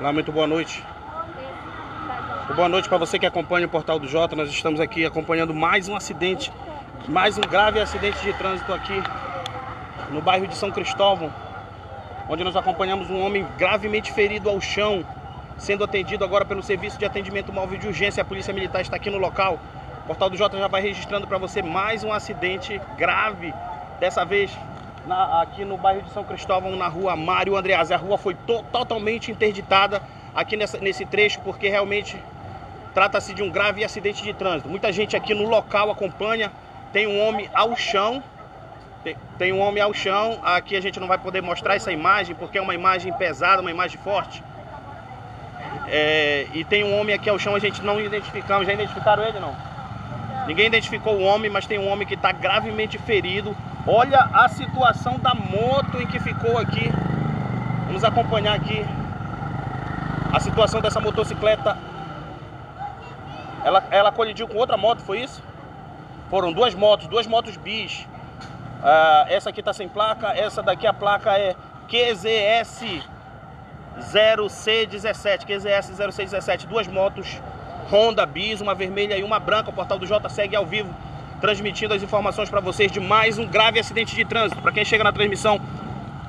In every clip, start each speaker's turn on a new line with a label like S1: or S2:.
S1: Olá, muito boa noite. Boa noite para você que acompanha o Portal do Jota. Nós estamos aqui acompanhando mais um acidente, mais um grave acidente de trânsito aqui no bairro de São Cristóvão, onde nós acompanhamos um homem gravemente ferido ao chão, sendo atendido agora pelo Serviço de Atendimento Móvel de Urgência. A Polícia Militar está aqui no local. O Portal do Jota já vai registrando para você mais um acidente grave, dessa vez na, aqui no bairro de São Cristóvão, na rua Mário Andreas. A rua foi to totalmente interditada aqui nessa, nesse trecho, porque realmente trata-se de um grave acidente de trânsito. Muita gente aqui no local acompanha, tem um homem ao chão, tem, tem um homem ao chão, aqui a gente não vai poder mostrar essa imagem, porque é uma imagem pesada, uma imagem forte. É, e tem um homem aqui ao chão, a gente não identificamos, já identificaram ele não? Ninguém identificou o homem, mas tem um homem que está gravemente ferido, Olha a situação da moto em que ficou aqui. Vamos acompanhar aqui a situação dessa motocicleta. Ela, ela colidiu com outra moto, foi isso? Foram duas motos, duas motos bis. Uh, essa aqui tá sem placa, essa daqui a placa é QZS 0C17, QZS 0C17, duas motos Honda bis, uma vermelha e uma branca. O portal do J segue ao vivo transmitindo as informações para vocês de mais um grave acidente de trânsito. Para quem chega na transmissão,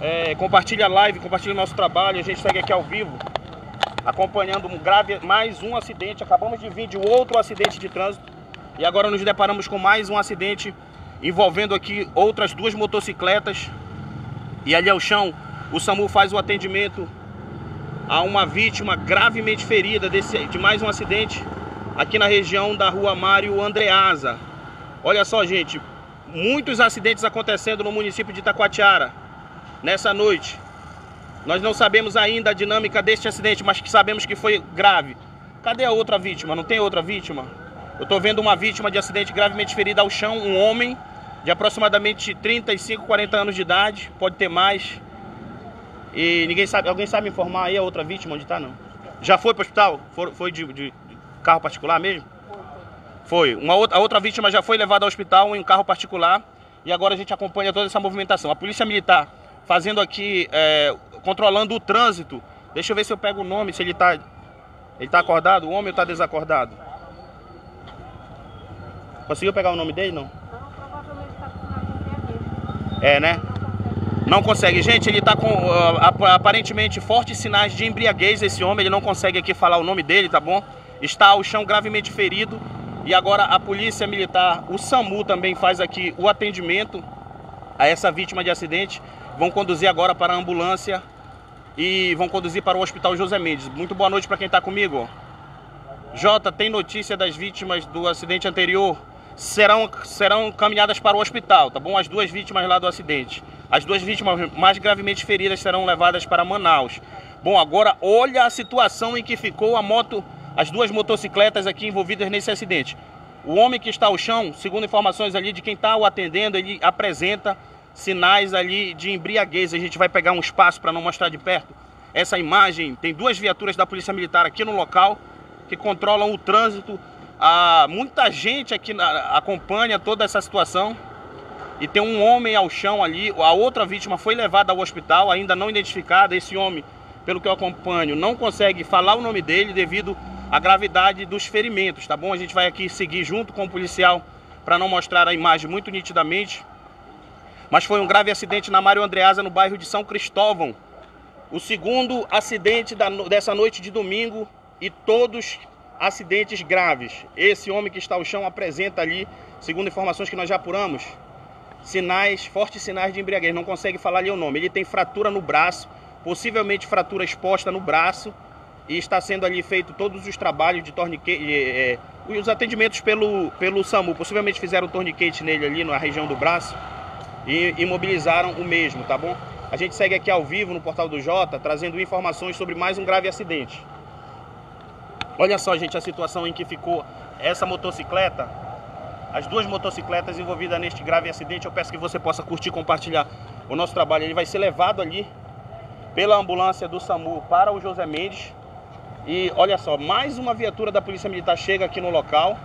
S1: é, compartilha a live, compartilha o nosso trabalho. A gente segue aqui ao vivo, acompanhando um grave, mais um acidente. Acabamos de vir de outro acidente de trânsito e agora nos deparamos com mais um acidente envolvendo aqui outras duas motocicletas. E ali ao chão, o SAMU faz o atendimento a uma vítima gravemente ferida desse, de mais um acidente aqui na região da rua Mário Andreasa. Olha só, gente, muitos acidentes acontecendo no município de Itacoatiara nessa noite. Nós não sabemos ainda a dinâmica deste acidente, mas que sabemos que foi grave. Cadê a outra vítima? Não tem outra vítima? Eu estou vendo uma vítima de acidente gravemente ferida ao chão, um homem de aproximadamente 35, 40 anos de idade, pode ter mais. E ninguém sabe, alguém sabe informar aí a outra vítima onde está não? Já foi para o hospital? Foi, foi de, de carro particular mesmo? Foi. Uma outra, a outra vítima já foi levada ao hospital em um carro particular e agora a gente acompanha toda essa movimentação. A Polícia Militar fazendo aqui, é, controlando o trânsito. Deixa eu ver se eu pego o nome, se ele está ele tá acordado, o homem ou está desacordado. Conseguiu pegar o nome dele, não? É, né? Não consegue. Gente, ele está com uh, aparentemente fortes sinais de embriaguez, esse homem. Ele não consegue aqui falar o nome dele, tá bom? Está ao chão gravemente ferido. E agora a Polícia Militar, o SAMU também faz aqui o atendimento a essa vítima de acidente. Vão conduzir agora para a ambulância e vão conduzir para o Hospital José Mendes. Muito boa noite para quem está comigo. Jota, tem notícia das vítimas do acidente anterior? Serão, serão caminhadas para o hospital, tá bom? As duas vítimas lá do acidente. As duas vítimas mais gravemente feridas serão levadas para Manaus. Bom, agora olha a situação em que ficou a moto as duas motocicletas aqui envolvidas nesse acidente. O homem que está ao chão, segundo informações ali de quem está o atendendo, ele apresenta sinais ali de embriaguez. A gente vai pegar um espaço para não mostrar de perto essa imagem. Tem duas viaturas da Polícia Militar aqui no local que controlam o trânsito. Ah, muita gente aqui acompanha toda essa situação. E tem um homem ao chão ali. A outra vítima foi levada ao hospital, ainda não identificada. Esse homem, pelo que eu acompanho, não consegue falar o nome dele devido a gravidade dos ferimentos, tá bom? A gente vai aqui seguir junto com o policial para não mostrar a imagem muito nitidamente. Mas foi um grave acidente na Mário Andreasa, no bairro de São Cristóvão. O segundo acidente da, dessa noite de domingo e todos acidentes graves. Esse homem que está ao chão apresenta ali, segundo informações que nós já apuramos, sinais, fortes sinais de embriaguez. Não consegue falar ali o nome. Ele tem fratura no braço, possivelmente fratura exposta no braço e está sendo ali feito todos os trabalhos de torniquete, é, os atendimentos pelo, pelo SAMU. Possivelmente fizeram um torniquete nele ali na região do braço e imobilizaram o mesmo, tá bom? A gente segue aqui ao vivo no Portal do Jota, trazendo informações sobre mais um grave acidente. Olha só, gente, a situação em que ficou essa motocicleta, as duas motocicletas envolvidas neste grave acidente. Eu peço que você possa curtir compartilhar o nosso trabalho. Ele vai ser levado ali pela ambulância do SAMU para o José Mendes e olha só, mais uma viatura da Polícia Militar chega aqui no local.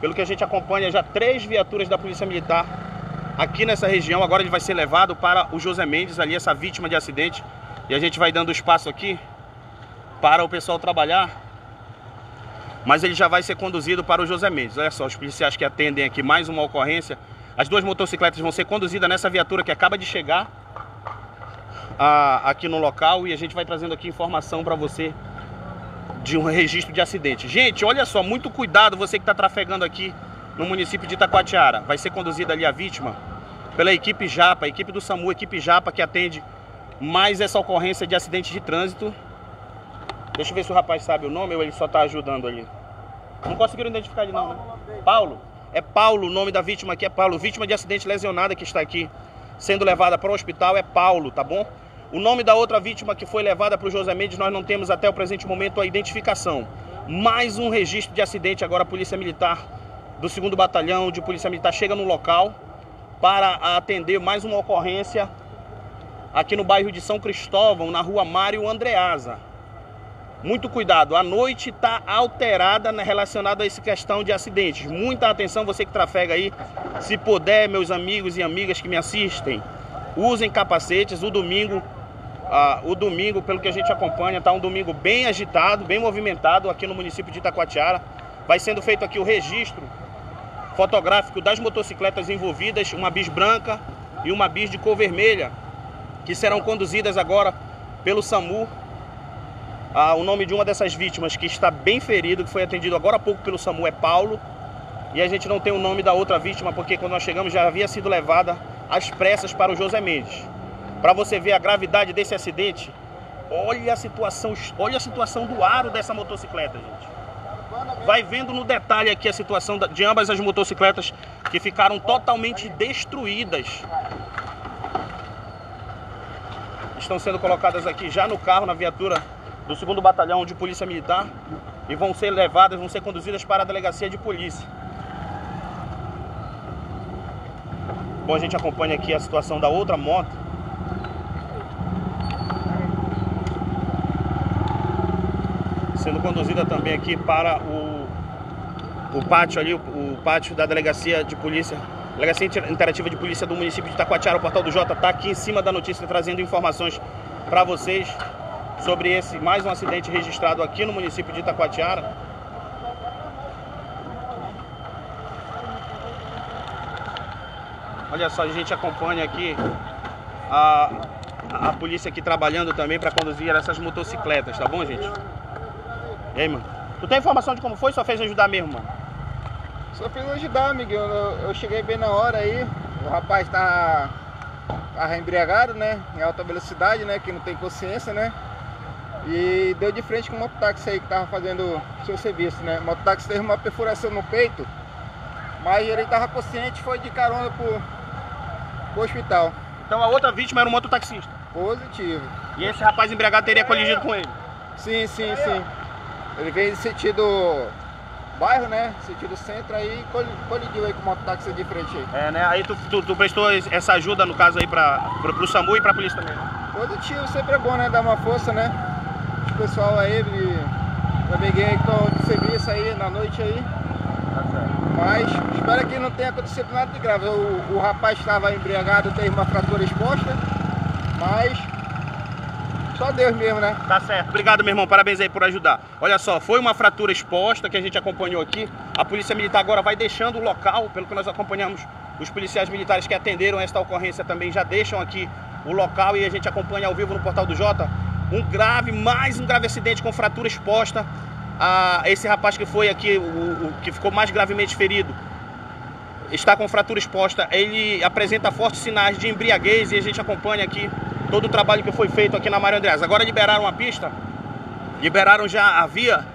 S1: Pelo que a gente acompanha, já três viaturas da Polícia Militar aqui nessa região. Agora ele vai ser levado para o José Mendes, ali, essa vítima de acidente. E a gente vai dando espaço aqui para o pessoal trabalhar. Mas ele já vai ser conduzido para o José Mendes. Olha só, os policiais que atendem aqui mais uma ocorrência. As duas motocicletas vão ser conduzidas nessa viatura que acaba de chegar a, aqui no local e a gente vai trazendo aqui informação para você de um registro de acidente. Gente, olha só, muito cuidado você que está trafegando aqui no município de Itacoatiara. Vai ser conduzida ali a vítima pela equipe Japa, equipe do SAMU, equipe Japa que atende mais essa ocorrência de acidente de trânsito. Deixa eu ver se o rapaz sabe o nome ou ele só está ajudando ali. Não conseguiram identificar ele não, né? Paulo? É Paulo, o nome da vítima aqui é Paulo. Vítima de acidente lesionada que está aqui sendo levada para o hospital é Paulo, tá bom? O nome da outra vítima que foi levada para o José Mendes, nós não temos até o presente momento a identificação. Mais um registro de acidente, agora a Polícia Militar do 2 Batalhão de Polícia Militar chega no local para atender mais uma ocorrência aqui no bairro de São Cristóvão, na rua Mário Andreasa. Muito cuidado, a noite está alterada né, relacionada a essa questão de acidentes. Muita atenção, você que trafega aí. Se puder, meus amigos e amigas que me assistem, usem capacetes. O domingo ah, o domingo, pelo que a gente acompanha, está um domingo bem agitado, bem movimentado aqui no município de Itacoatiara. Vai sendo feito aqui o registro fotográfico das motocicletas envolvidas, uma bis branca e uma bis de cor vermelha, que serão conduzidas agora pelo SAMU. Ah, o nome de uma dessas vítimas que está bem ferido, que foi atendido agora há pouco pelo SAMU, é Paulo. E a gente não tem o nome da outra vítima, porque quando nós chegamos já havia sido levada às pressas para o José Mendes. Para você ver a gravidade desse acidente, olha a situação, olha a situação do aro dessa motocicleta, gente. Vai vendo no detalhe aqui a situação de ambas as motocicletas que ficaram totalmente destruídas. Estão sendo colocadas aqui já no carro, na viatura do 2 Batalhão de Polícia Militar e vão ser levadas, vão ser conduzidas para a delegacia de polícia. Bom, a gente acompanha aqui a situação da outra moto. Sendo conduzida também aqui para o, o pátio ali, o, o pátio da delegacia de polícia, delegacia interativa de polícia do município de Itacoatiara, o portal do Jota está aqui em cima da notícia trazendo informações para vocês sobre esse mais um acidente registrado aqui no município de Itacoatiara. Olha só, a gente acompanha aqui a, a polícia aqui trabalhando também para conduzir essas motocicletas, tá bom, gente? E aí, mano? Tu tem informação de como foi? Só fez ajudar mesmo, mano?
S2: Só fez ajudar, amiguinho. Eu, eu cheguei bem na hora aí. O rapaz tá, tava embriagado, né? Em alta velocidade, né? Que não tem consciência, né? E deu de frente com o mototáxi aí que tava fazendo seu serviço, né? O mototáxi teve uma perfuração no peito, mas ele tava consciente foi de carona pro, pro hospital.
S1: Então a outra vítima era um mototaxista?
S2: Positivo.
S1: E esse rapaz embriagado teria colidido com ele?
S2: Sim, sim, sim. Ele veio sentido bairro, né? Sentido centro, aí colidiu aí com o mototáxi de frente aí.
S1: É, né? Aí tu, tu, tu, prestou essa ajuda, no caso aí, pra, pro, pro SAMU e pra polícia também, né?
S2: Positivo, sempre é bom, né? Dar uma força, né? O pessoal aí, aí que estão de serviço aí na noite aí. Tá certo. Mas espero que não tenha acontecido nada de grave. O, o rapaz estava embriagado, teve uma fratura exposta, mas só Deus mesmo, né?
S1: Tá certo. Obrigado, meu irmão. Parabéns aí por ajudar. Olha só, foi uma fratura exposta que a gente acompanhou aqui. A Polícia Militar agora vai deixando o local, pelo que nós acompanhamos. Os policiais militares que atenderam esta ocorrência também já deixam aqui o local e a gente acompanha ao vivo no Portal do Jota. Um grave, mais um grave acidente com fratura exposta. Ah, esse rapaz que foi aqui, o, o que ficou mais gravemente ferido, está com fratura exposta. Ele apresenta fortes sinais de embriaguez e a gente acompanha aqui todo o trabalho que foi feito aqui na Mário Andreas. Agora liberaram a pista, liberaram já a via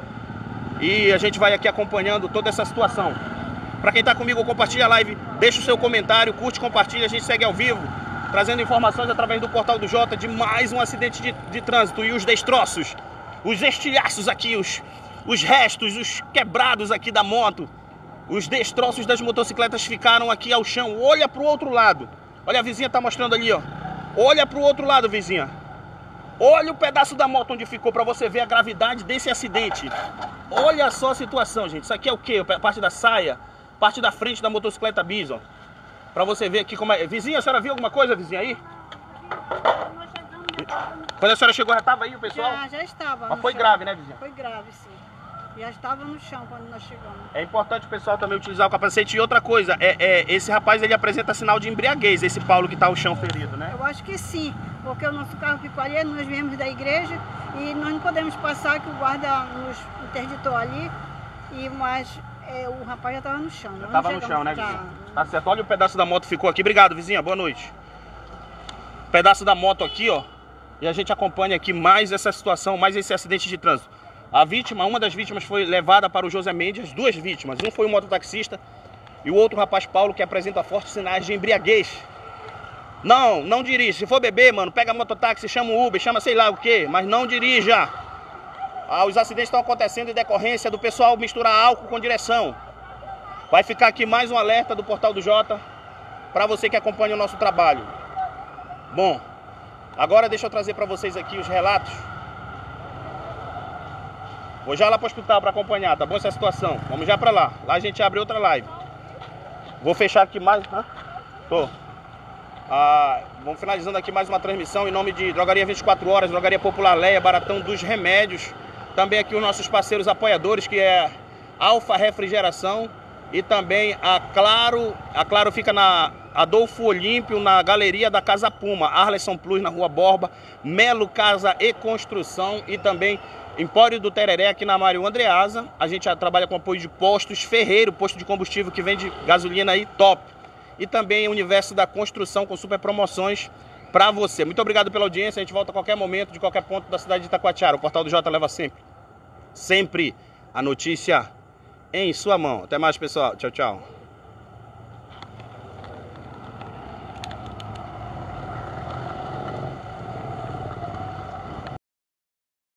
S1: e a gente vai aqui acompanhando toda essa situação. Para quem está comigo, compartilha a live, deixa o seu comentário, curte, compartilha, a gente segue ao vivo, trazendo informações através do portal do Jota de mais um acidente de, de trânsito e os destroços, os estilhaços aqui, os, os restos, os quebrados aqui da moto, os destroços das motocicletas ficaram aqui ao chão. Olha para o outro lado. Olha a vizinha tá mostrando ali, ó. Olha para o outro lado, vizinha. Olha o pedaço da moto onde ficou para você ver a gravidade desse acidente. Olha só a situação, gente. Isso aqui é o quê? Parte da saia, parte da frente da motocicleta Bison. Para você ver aqui como é. Vizinha, a senhora viu alguma coisa, vizinha aí? Quando a senhora chegou, já estava aí o pessoal?
S3: Já, já estava.
S1: Mas foi grave, né, vizinha?
S3: Foi grave, sim. Já estava no chão quando nós chegamos.
S1: É importante o pessoal também utilizar o capacete. E outra coisa, é, é, esse rapaz ele apresenta sinal de embriaguez, esse Paulo que tá o chão ferido, né?
S3: Eu acho que sim, porque o nosso carro ficou ali, nós viemos da igreja e nós não podemos passar que o guarda nos interditou ali, e, mas é, o rapaz já estava no chão.
S1: Já
S3: Nós
S1: tava
S3: não
S1: no chão, né, vizinha? Tá certo. Olha o pedaço da moto ficou aqui. Obrigado, vizinha. Boa noite. Pedaço da moto aqui, ó. E a gente acompanha aqui mais essa situação, mais esse acidente de trânsito. A vítima, uma das vítimas foi levada para o José Mendes, as duas vítimas. Um foi o mototaxista e o outro rapaz Paulo que apresenta fortes sinais de embriaguez. Não, não dirige. Se for beber, mano, pega mototáxi, chama o Uber, chama sei lá o que, mas não dirija. Ah, os acidentes estão acontecendo em decorrência do pessoal misturar álcool com direção. Vai ficar aqui mais um alerta do Portal do Jota para você que acompanha o nosso trabalho. Bom, agora deixa eu trazer para vocês aqui os relatos. Vou já lá para o hospital para acompanhar, tá bom essa situação? Vamos já para lá. Lá a gente abre outra live. Vou fechar aqui mais. Hã? Tô. Ah, vamos finalizando aqui mais uma transmissão em nome de Drogaria 24 Horas, Drogaria Popular Leia, Baratão dos Remédios. Também aqui os nossos parceiros apoiadores, que é Alfa Refrigeração e também a Claro. A Claro fica na Adolfo Olímpio, na Galeria da Casa Puma, Arleson Plus na Rua Borba, Melo Casa e Construção e também Empório do Tereré aqui na Mário Andreasa. A gente trabalha com apoio de postos Ferreiro, posto de combustível que vende gasolina aí top. E também o Universo da Construção com super promoções para você. Muito obrigado pela audiência. A gente volta a qualquer momento, de qualquer ponto da cidade de Itacoatiara. O Portal do Jota leva sempre, sempre a notícia em sua mão. Até mais, pessoal. Tchau, tchau.